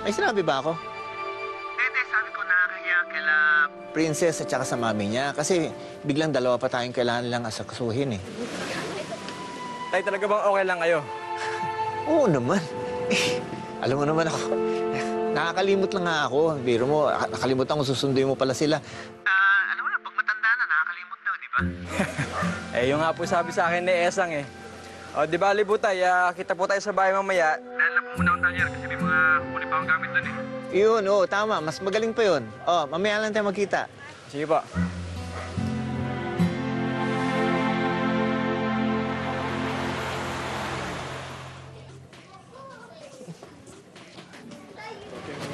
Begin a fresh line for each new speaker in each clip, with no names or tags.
May sinabi ba ako?
Hindi, sabi ko nakakahiya kila...
Princess at saka sa mami niya. Kasi biglang dalawa pa tayong kailangan nilang asakasuhin eh.
Tay, talaga bang okay lang kayo?
Oo naman. Eh, alam mo naman ako. Nakakalimot lang nga ako. Biro mo, nakalimutan ko susunduin mo pala sila.
Ah, alam mo na, pag matanda na, nakakalimot daw, di ba?
Eh, yung nga po sabi sa akin ni Esang eh. O, di ba, Libutay, ah, kita po tayo sa bahay mamaya.
Dahil na po muna ang talyer kasi may mga akong gamit doon eh.
Yun, oo, tama. Mas magaling pa yun. Oh, mamaya lang tayo magkita.
Sige po.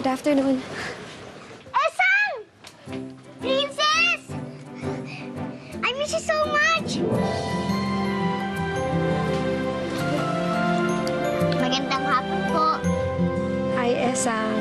Good afternoon.
casa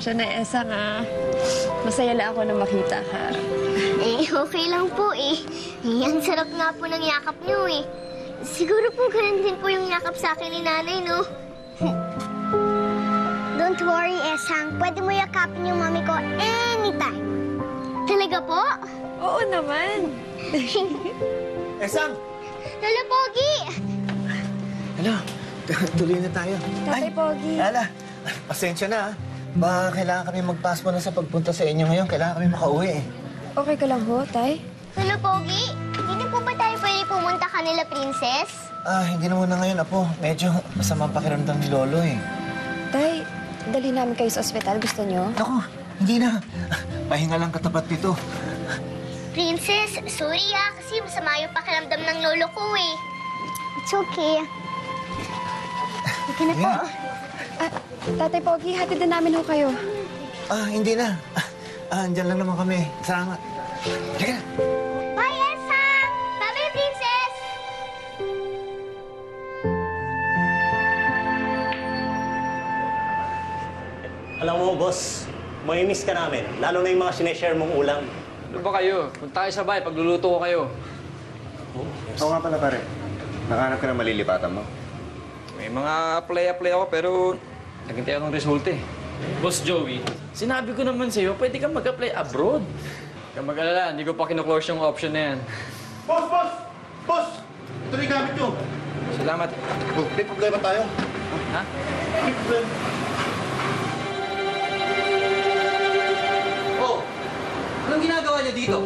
Pasensya na, Esang, ah. Masaya lang ako na makita ka.
Eh, okay lang po eh. Eh, ang sarap nga po ng yakap niyo eh. Siguro po ganun din po yung yakap sa akin ni nanay, no? Don't worry, Esang. Pwede mo yakapin yung mami ko anytime. Talaga po?
Oo naman.
Esang!
Lolo Pogi!
Ano? Tuloy na tayo.
Tatay Pogi.
Lala, pasensya na ah. Baka kailangan kami magpass na sa pagpunta sa inyo ngayon. Kailangan kami makauwi eh.
Okay ka lang ho, Tay?
Lolo Pogi, hindi po ba tayo pwede pumunta kanila, Princess?
Ah, hindi na muna ngayon, Apo. Medyo masama ang pakiramdam ni Lolo eh.
Tay, dali namin kayo sa ospital. Gusto nyo?
Naku, hindi na. Pahinga lang katapat nito.
Princess, sorry ah, kasi masama yung pakiramdam ng lolo ko eh. It's okay. Sige na po.
Yeah.
Tatay Pogi, hatid na namin ho kayo.
Ah, hindi na. Ah, ah, andyan lang naman kami. Salamat. Na.
Bye, Elsa! Bye-bye, Princess!
Alam mo, boss, may miss ka namin. Lalo na yung mga sineshare mong ulam.
Ano ba kayo? Punta tayo sa bahay, pagluluto ko kayo.
Oo nga pala pare. Nakahanap ka ng malilipatan mo.
May mga play-play ako pero naghintay ako ng result eh.
Boss Joey, sinabi ko naman sa'yo, pwede kang mag-apply abroad.
Kaya mag-alala, hindi ko pa kinuklose yung option na yan.
Boss! Boss! Boss! Ito na yung gamit nyo.
Salamat.
Oh, may problema tayo.
Ha?
May problema.
Oh! Anong ginagawa niyo dito?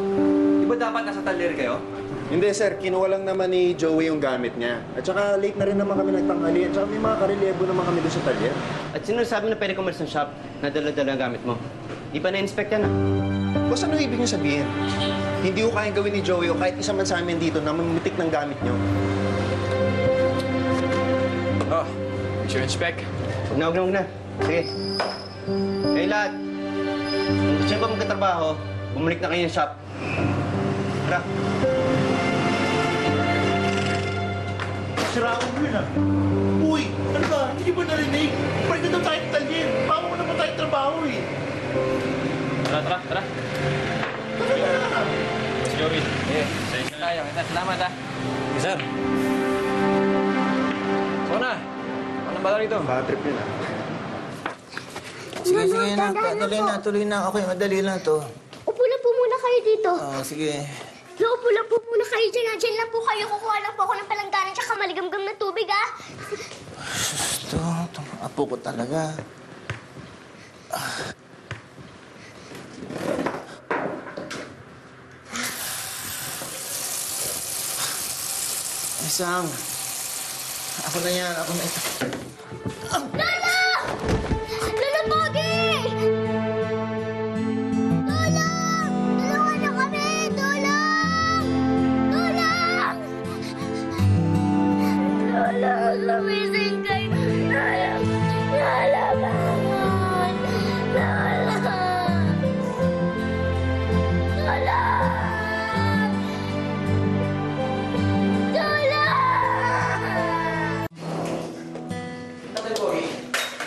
Di ba dapat nasa talir kayo?
Hindi sir, kinuha lang naman ni Joey yung gamit niya. At saka late na rin naman kami nagtanghali. At saka may mga karelyebo naman kami doon sa talyer.
At sino sabi na pwede commerce ng shop na dala-dala ang gamit mo? Di pa na-inspect yan ah.
Boss, ano ibig niyo sabihin? Hindi ko kayang gawin ni Joey o kahit isa man sa amin dito na mamitik ng gamit niyo.
Oh, insurance spec.
Huwag na, huwag na, huwag na. Sige. Kayo lahat. Kung gusto niyo pa magkatrabaho, bumalik na kayo ng shop. Tara.
Siraan mo yun ah. Uy, ano ba? Hindi ba narinig? Pwede na tayo talyer. Bago mo naman tayo trabaho eh.
Tara, tara, tara. Boss Joey,
Eh, sa'yo tayo. Salamat
yes, sir.
So na. Ano ba rito?
Bad trip yun ah.
Sige, sige na. Tuloy na, tuloy na. Okay, madali lang to.
Upo lang po muna kayo dito.
Oh, sige.
Upo lang po muna kayo dyan. ah. Dyan lang po kayo. Kukuha lang po ako ng palangganan tsaka maligamgam na tubig, ah.
apo ko talaga. Isang. Ako na yan. Ako na ito.
Lola! Lola, lumising kayo. Lola, Lola, bangon. Lola. Lola. Lola!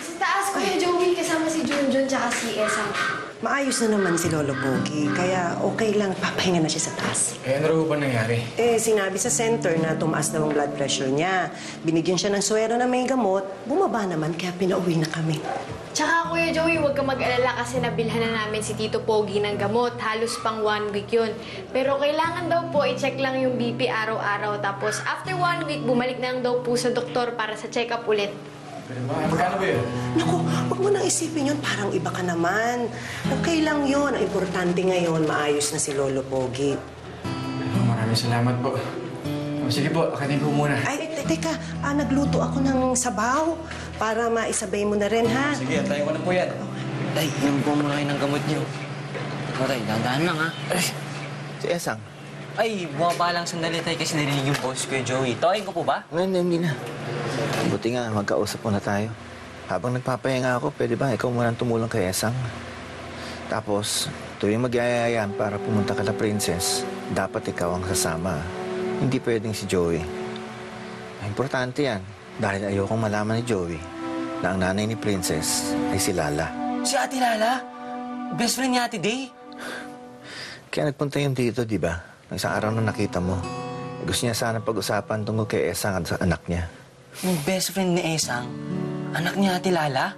Sa taas, Kuya Joey, kasama si Junjun tsaka si Esang.
Maayos na naman si Lolo Pogi, kaya okay lang, papahinga na siya sa taas.
Eh, ano raw ba nangyari?
Eh, sinabi sa center na tumaas daw ang blood pressure niya. Binigyan siya ng swero na may gamot, bumaba naman, kaya pinauwi na kami.
Tsaka, Kuya Joey, huwag ka mag-alala kasi nabilhan na namin si Tito Pogi ng gamot. Halos pang one week yun. Pero kailangan daw po i-check lang yung BP araw-araw. Tapos after one week, bumalik na lang daw po sa doktor para sa check-up ulit.
Pero ba, magkano ba yun?
Naku, huwag mo nang isipin yun, parang iba ka naman. Okay lang yun. Ang importante ngayon, maayos na si Lolo Pogi.
Oh, maraming salamat po. Oh, sige po, akatin po muna.
Ay, te- teka, ah, nagluto ako ng sabaw para maisabay mo na rin, ha?
Sige, antayin ko na po yan.
Tay, inom po muna kayo ng gamot niyo. O, tay, dahan lang ha.
Si Esang.
Ay, bumaba lang sandali tay kasi narinig yung boss ko yung Joey. Tawagin ko po ba?
Hindi, hindi na. Buti nga, magkausap muna tayo. Habang nagpapahinga ako, pwede ba ikaw muna tumulong kay Esang? Tapos, tuwing magyayayaan para pumunta ka na Princess, dapat ikaw ang sasama. Hindi pwedeng si Joey. Importante yan, dahil ayokong malaman ni Joey na ang nanay ni Princess ay si Lala.
Si Ate Lala? Best friend ni Ate Day?
Kaya nagpunta yun dito, di ba? Nang isang araw na nakita mo. Gusto niya sana pag-usapan tungkol kay Esang at sa anak niya.
Yung best friend ni Esang? Anak ni Ate Lala?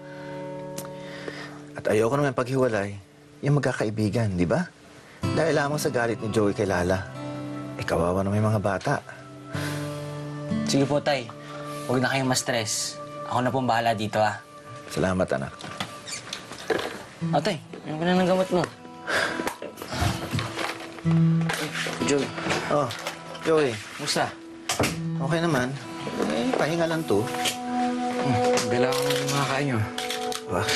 At ayoko naman paghiwalay, yung magkakaibigan, di ba? Dahil lamang sa galit ni Joey kay Lala. Eh, kawawa na may mga bata.
Sige po, tay. Huwag na kayong ma-stress. Ako na pong bahala dito, ah.
Salamat, anak.
O, tay, ano ka na ng gamot mo?
Joey. Oh, Joey.
Musta?
Okay naman. Eh, pahinga lang to.
Gala ko ng mga kain nyo.
Wah.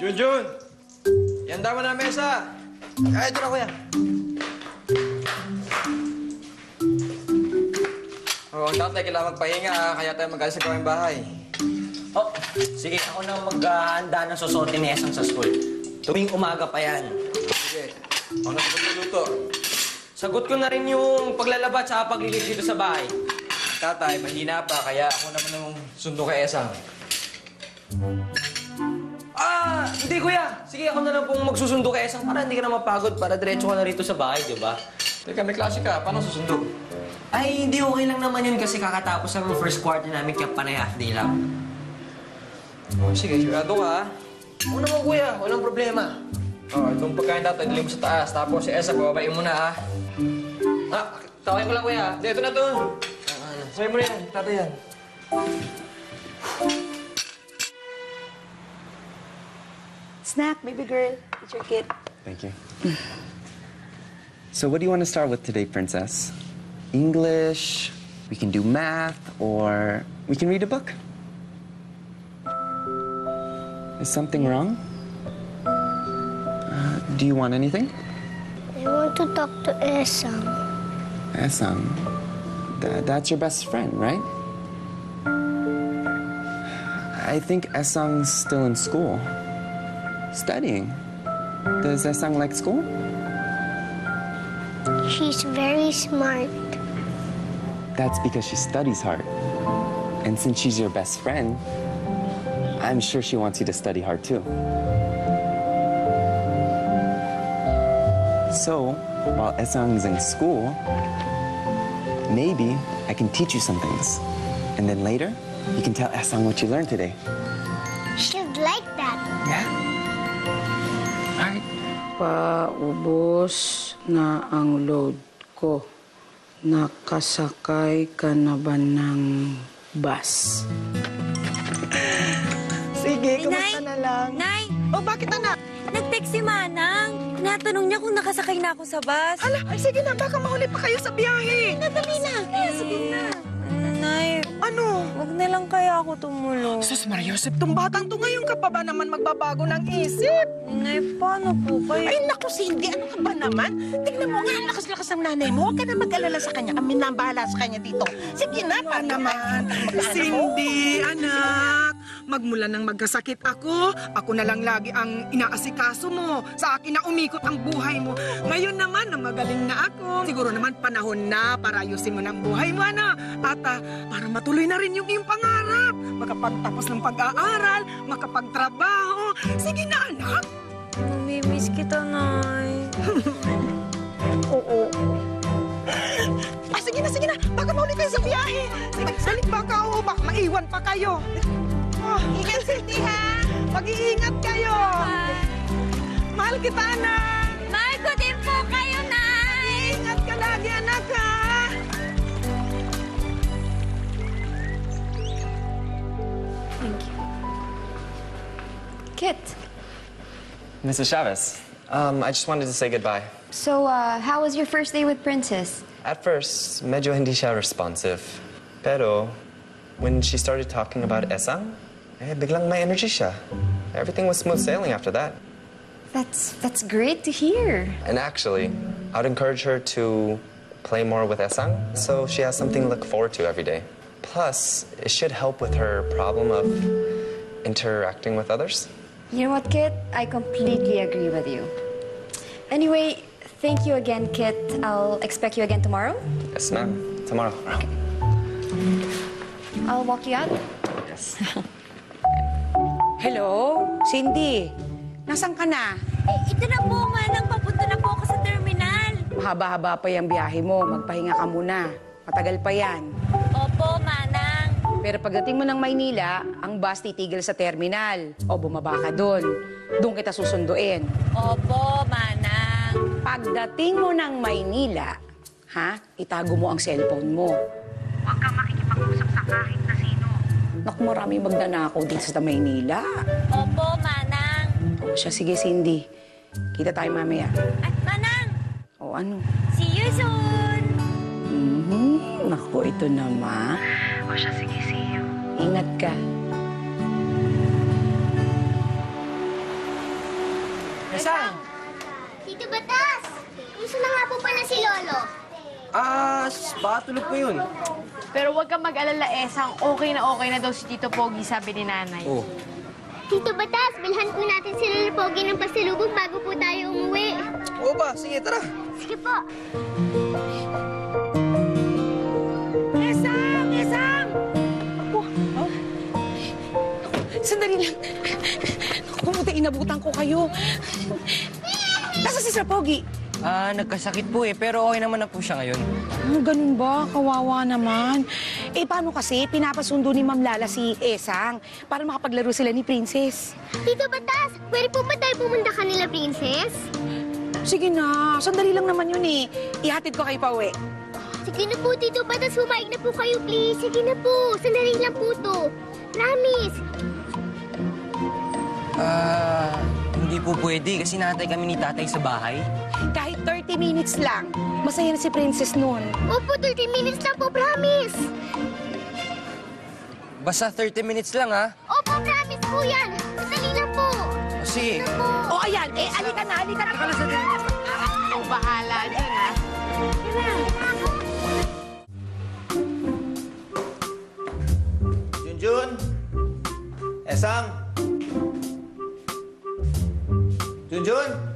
Junjun! Yan mo na mesa!
Ay, ito na, kuya.
Oh, ang tatay kailangan magpahinga, ah, kaya tayo mag-alis sa gawing bahay.
Oh, sige, ako na maghahanda ng susuotin ni Esang sa school. Tuwing umaga pa yan.
Sige, ako na sa pagluluto.
Sagot ko na rin yung paglalaba at paglilig dito sa bahay.
Tatay, mahina pa, kaya ako naman ang sundo kay Esang.
Ah, hindi kuya. Sige, ako na lang pong magsusundo kay Esang para hindi ka na mapagod para diretso ka na rito sa bahay, di ba?
Teka, may klase ka. Paano susundo?
Ay, hindi okay lang naman yun kasi kakatapos ang first quarter namin kaya panay half day lang.
Oh, sige, sigurado ka, ah.
Oo naman kuya, walang problema.
Oh, itong pagkain tatay, dilim mo sa taas. Tapos si Esang, bababain mo na, ah. Ah, tawagin ko lang, kuya. Hindi, ito na to. Sabay mo na yan, tatay yan.
Snack, baby girl. It's your kid.
Thank you. So, what do you want to start with today, Princess? English, we can do math, or we can read a book. Is something wrong? Uh, do you want anything?
I want to talk to Esang.
Esang, tha- that's your best friend, right? I think Esang's still in school, studying. Does Esang like school?
She's very smart.
That's because she studies hard. And since she's your best friend, I'm sure she wants you to study hard too. So, while Esang's in school, maybe I can teach you some things. And then later, you can tell Esang what you learned today.
She'd like that.
Yeah? Alright.
Paubos na ang load ko. Nakasakay ka na ba ng
bus.
Tinatanong niya kung nakasakay na ako sa bus.
Hala, ay sige na, baka mahuli pa kayo sa biyahe.
Nadali na. Sige na. Nay,
Ano?
wag na lang kaya ako tumulong.
Sus Maria Josep, tong batang to ngayon ka pa ba naman magbabago ng isip?
Nay, paano po kayo?
Ay, naku, Cindy, ano ka ba naman? Tignan mo nga, ang lakas-lakas ng nanay mo. Huwag ka na mag-alala sa kanya. Kami na ang bahala sa kanya dito. Sige na, pa naman.
Cindy, anak, magmula nang magkasakit ako, ako na lang lagi ang inaasikaso mo. Sa akin na umikot ang buhay mo. Ngayon naman na magaling na ako, siguro naman panahon na para ayusin mo ng buhay mo, ano? At ah, para matuloy na rin yung iyong pangarap. Makapagtapos ng pag-aaral, makapagtrabaho. Sige na, anak.
Namimiss kita, Nay.
Oo. Ah, sige na, sige na. Baka mauli kayo sa biyahe. Sige, balik baka o baka maiwan pa kayo. Oh, ingat, Cindy, ha? Mag-iingat kayo. Mahal kita, anak.
Mahal ko din po kayo, Nay.
Ingat ka lagi, anak, ha?
Kit,
Mrs. Chavez, um, I just wanted to say goodbye.
so uh, how was your first day with Princess?
At first, medyo hindi siya responsive. Pero, when she started talking about Esang, eh, biglang may energy siya. Everything was smooth sailing after that.
That's that's great to hear.
And actually, I'd encourage her to play more with Esang so she has something to look forward to every day. Plus, it should help with her problem of interacting with others.
You know what, Kit? I completely agree with you. Anyway, thank you again, Kit. I'll expect you again tomorrow.
Yes, ma'am. Tomorrow.
I'll walk you out.
Yes.
Hello? Cindy, nasan ka na?
Eh, ito na po, Manang. Papunta na po ako sa terminal.
Mahaba-haba pa yung biyahe mo. Magpahinga ka muna. Matagal pa yan.
Opo, Manang.
Pero pagdating mo ng Maynila, ang bus titigil sa terminal. O bumaba ka doon. Doon kita susunduin.
Opo, Manang.
Pagdating mo ng Maynila, ha, itago mo ang cellphone mo.
Huwag kang makikipag-usap sa kahit na sino.
Naku, marami magnanakaw dito sa Maynila.
Opo, Manang.
O siya, sige Cindy. Kita tayo mamaya.
At Manang,
O ano?
see you soon.
Mhm. Naku, ito naman.
O siya, sige, see you.
Ingat ka.
Esang!
Tito Batas! Gusto na nga po pala si Lolo.
Ah, baka tulog po yun.
Pero huwag kang mag-alala, Esang. Okay na okay na daw si Tito Pogi, sabi ni Nanay.
Oh.
Tito Batas, bilhan po natin si Lolo Pogi ng pasalubong bago po tayo umuwi.
Oo ba? Sige, tara.
Sige po.
Esang! Esang! Ako, oh. Sandali lang. Kumuti, inabutan ko kayo. Nasa si Sir Pogi?
Ah, nagkasakit po eh, pero okay naman na po siya ngayon.
Oh, ganun ba? Kawawa naman. Eh, paano kasi pinapasundo ni Ma'am Lala si Esang para makapaglaro sila ni Princess?
Tito Batas, pwede po ba tayo pumunta kanila, Princess?
Sige na, sandali lang naman yun eh. Ihatid ko kayo pa uwi.
Sige na po, Tito Batas, humaig na po kayo, please. Sige na po, sandali lang po to. Promise.
Ah, hindi po pwede kasi natay kami ni tatay sa bahay.
Kahit 30 minutes lang, masaya na si Princess noon.
Opo, 30 minutes lang po, promise.
Basta 30 minutes lang ha.
Opo, promise po yan. Sandali lang po.
O, sige.
O oh, ayan, eh, alika na, alika na.
Ikaw bahala dyan, ha?
Junjun! Esang! Junjun!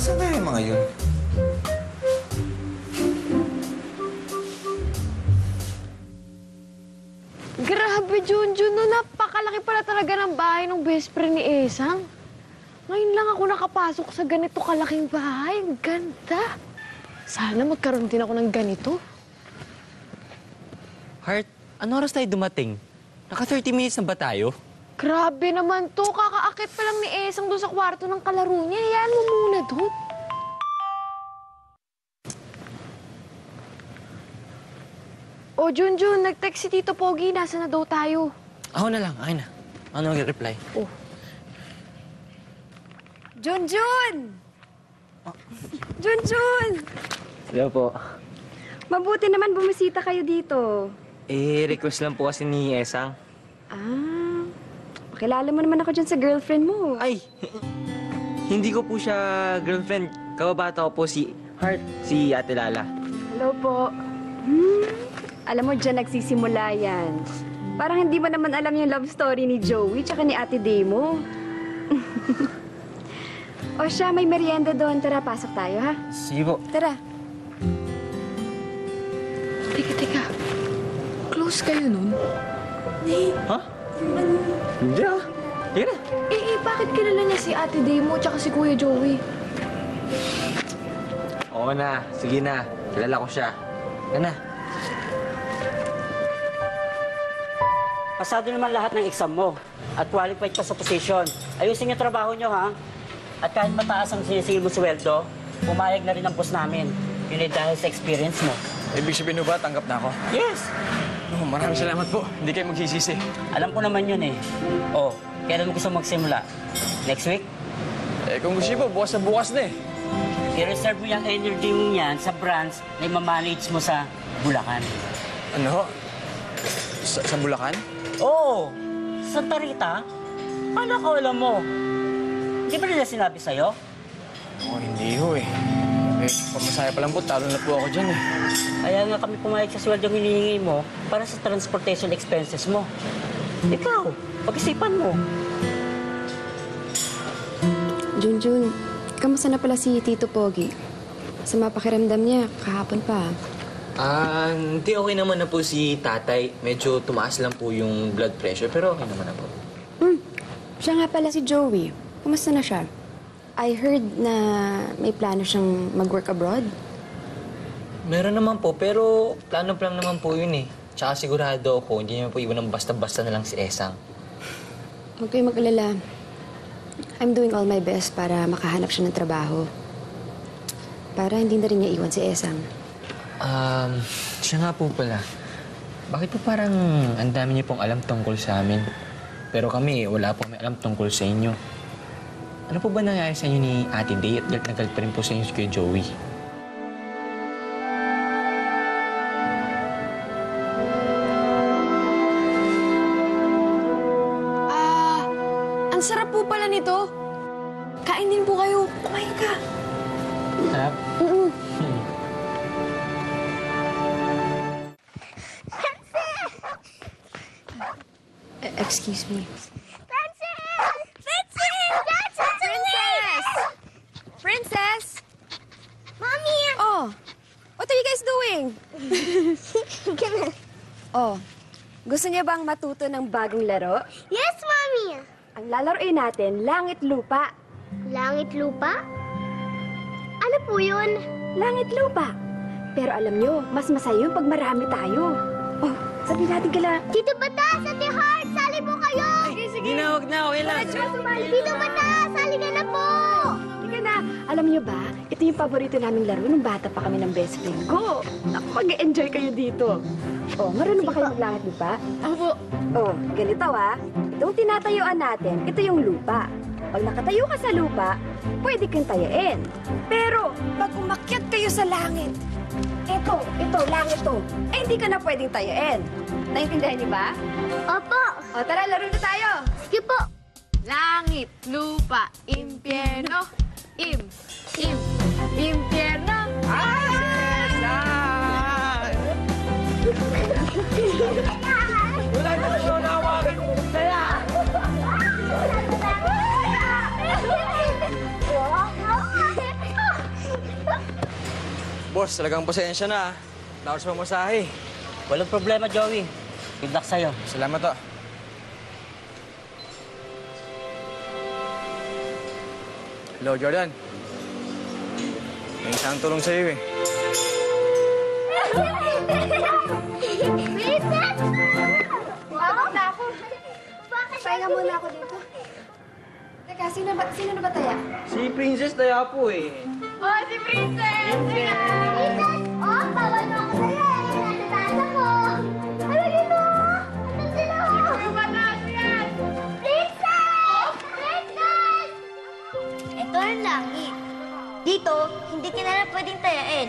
Nasaan na yung mga yun?
Grabe, Junjun, no, napakalaki pala talaga ng bahay ng best friend ni Esang. Ngayon lang ako nakapasok sa ganito kalaking bahay. Ang ganda. Sana magkaroon din ako ng ganito.
Heart, ano oras tayo dumating? Naka 30 minutes na ba tayo?
Grabe naman to. Kakaakit pa lang ni Esang doon sa kwarto ng kalaro niya. Hayaan mo muna doon. O, Junjun, nag-text si Tito Pogi. Nasa na daw tayo?
Ako na lang, akin na. Ano mag-reply?
Junjun! Junjun!
Hello po.
Mabuti naman bumisita kayo dito.
Eh, request lang po kasi ni Esang.
Ah, pakilala mo naman ako dyan sa girlfriend mo.
Ay! Hindi ko po siya girlfriend. Kababata ko po si Heart, si Ate Lala.
Hello po. Hmm, alam mo, dyan nagsisimula yan. Parang hindi mo naman alam yung love story ni Joey tsaka ni Ate Demo. o siya, may merienda doon. Tara, pasok tayo, ha?
Sige po.
Tara.
Teka, teka. Close kayo nun?
Ha? Hindi ah. Sige na.
Eh, eh, bakit kilala niya si Ate Demo tsaka si Kuya Joey?
Oo na. Sige na. Kilala ko siya. Yan na.
Pasado naman lahat ng exam mo at qualified ka sa position. Ayusin yung trabaho nyo, ha? At kahit mataas ang sinisingil mo sweldo, pumayag na rin ang boss namin. Yun ay dahil sa experience mo.
Ibig sabihin ba, tanggap na ako?
Yes!
Oh, maraming salamat po. Hindi kayo magsisisi.
Alam ko naman yun eh. Oh, kailan mo gusto magsimula? Next week?
Eh, kung gusto po, bukas na bukas na eh.
I-reserve mo yung energy mo yan sa branch na i-manage mo sa Bulacan.
Ano? Sa, sa Bulacan?
Oo! Sa Tarita? Paano ko alam mo? Di ba nila sinabi sa'yo?
Oo, hindi ho eh. Eh, pamasaya pa lang po, talo na po ako dyan eh.
Kaya nga kami pumayag sa sweldo hinihingi mo para sa transportation expenses mo. Ikaw, pag-isipan mo.
Junjun, kamusta na pala si Tito Pogi? Sa mapakiramdam niya, kahapon pa.
Ah, hindi okay naman na po si tatay. Medyo tumaas lang po yung blood pressure, pero okay naman na po.
Hmm, siya nga pala si Joey. Kamusta na siya? I heard na may plano siyang mag-work abroad.
Meron naman po, pero plano pa lang naman po yun eh. Tsaka sigurado ako, hindi naman po iwan ng basta-basta na lang si Esang.
Huwag kayong mag-alala. I'm doing all my best para makahanap siya ng trabaho. Para hindi na rin niya iwan si Esang.
Um, siya nga po pala. Bakit po parang ang dami niyo pong alam tungkol sa amin? Pero kami, wala po kami alam tungkol sa inyo. Ano po ba nangyari sa inyo ni Ate Day at galit na galit pa rin po sa inyo si Kuya Joey?
Ah, ang sarap po pala nito. Kain din po kayo. Kumain ka.
Sarap?
Mm-mm.
Eh, excuse me.
Princess!
Princess!
Mommy!
Oh, what are you guys doing? Oh, gusto niya bang matuto ng bagong laro?
yes, Mommy!
Ang lalaroin natin, langit-lupa.
Langit-lupa? Ano po yun?
Langit-lupa. Pero alam nyo, mas masaya pag marami tayo. Oh, sabi natin kala...
Tito Batas, Ate Heart, sali po kayo! Sige,
Hindi na, huwag na, okay lang.
Tito Batas, sali ka na po!
Hindi na. Alam niyo ba, ito yung paborito naming laro nung bata pa kami ng best friend ko. Naku, mag-enjoy kayo dito. Oh, marunong ba kayo maglangit lupa?
Opo.
Oh, ganito ah. Itong tinatayuan natin, ito yung lupa. Pag nakatayo ka sa lupa, pwede kang tayain. Pero, pag umakyat kayo sa langit, ito, ito, langit to, eh hindi ka na pwedeng tayain. Naintindihan niyo ba?
Opo!
O tara, laro na tayo.
Sige po!
Langit, lupa, impyerno. Im, im, impyerno.
Wala na saya! Boss, talagang pasensya na. Lakas pa masahe.
Walang problema, Joey. Good luck sa'yo.
Salamat to. Hello, Jordan. May isang tulong sa'yo eh.
Princess! Wow! na ako.
Pahinga muna ako dito. Teka, sino ba, sino na ba taya?
Si Princess Daya po eh.
Oh, si Princess! Princess! Oh, bawal mo ako sa'yo. Natataas ako. Halagin mo! Ito sila oh. Yung mataas yan! Princess! Princess!
Ito ang langit. Dito, hindi ka na lang pwedeng tayain.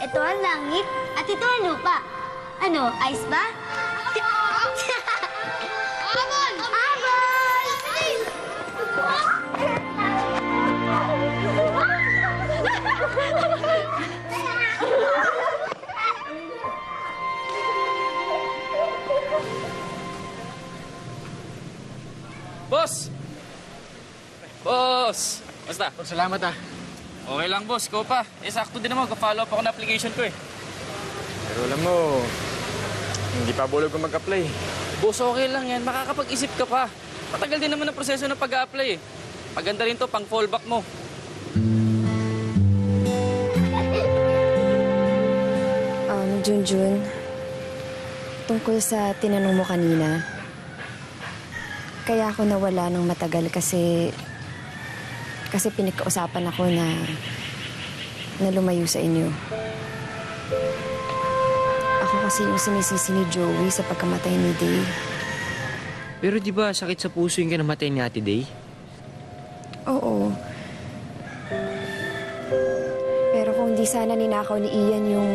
Ito ang langit at ito ang lupa. Ano, ice ba?
Abol!
Abol!
Boss! Boss! Basta?
Salamat ah.
Okay lang, boss. Ikaw pa. Eh, sakto din naman. Ka-follow up ako ng application ko eh.
Pero alam mo, hindi pa bulog kung mag-apply.
Boss, okay lang yan. Makakapag-isip ka pa. Matagal din naman ang proseso ng pag-a-apply eh. Maganda rin to, pang fallback mo.
Um, Junjun, tungkol sa tinanong mo kanina, kaya ako nawala ng matagal kasi kasi pinagkausapan ako na na lumayo sa inyo. Ako kasi yung sinisisi ni Joey sa pagkamatay ni Day.
Pero di ba sakit sa puso yung kinamatay ni Ate Day?
Oo. Pero kung di sana ninakaw ni Ian yung,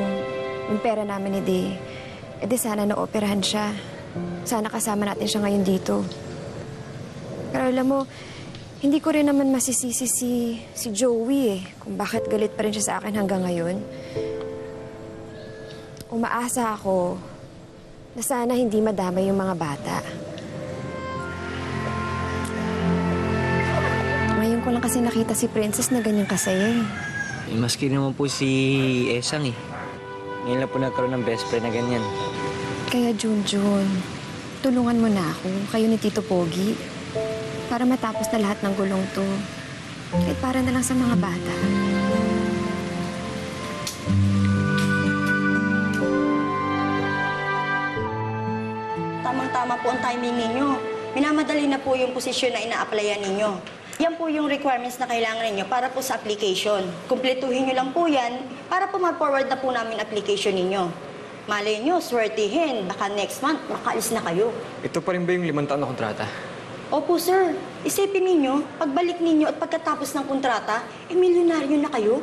yung pera namin ni Day, edi sana naoperahan siya. Sana kasama natin siya ngayon dito. Pero alam mo, hindi ko rin naman masisisi si, si Joey eh, kung bakit galit pa rin siya sa akin hanggang ngayon. Umaasa ako na sana hindi madamay yung mga bata. Ngayon ko lang kasi nakita si Princess na ganyan kasaya eh.
Eh, maski naman po si Esang eh. Ngayon lang po nagkaroon ng best friend na ganyan.
Kaya Junjun, tulungan mo na ako, kayo ni Tito Pogi, para matapos na lahat ng gulong to. Kahit para na lang sa mga bata.
Tamang-tama po ang timing ninyo. Minamadali na po yung posisyon na ina-applyan ninyo. Yan po yung requirements na kailangan ninyo para po sa application. Kumpletuhin nyo lang po yan para po ma-forward na po namin application ninyo. Malay nyo, swertihin, baka next month makaalis na kayo.
Ito pa rin ba yung limang taon na kontrata?
Opo, sir. Isipin ninyo, pagbalik ninyo at pagkatapos ng kontrata, eh milyonaryo na kayo.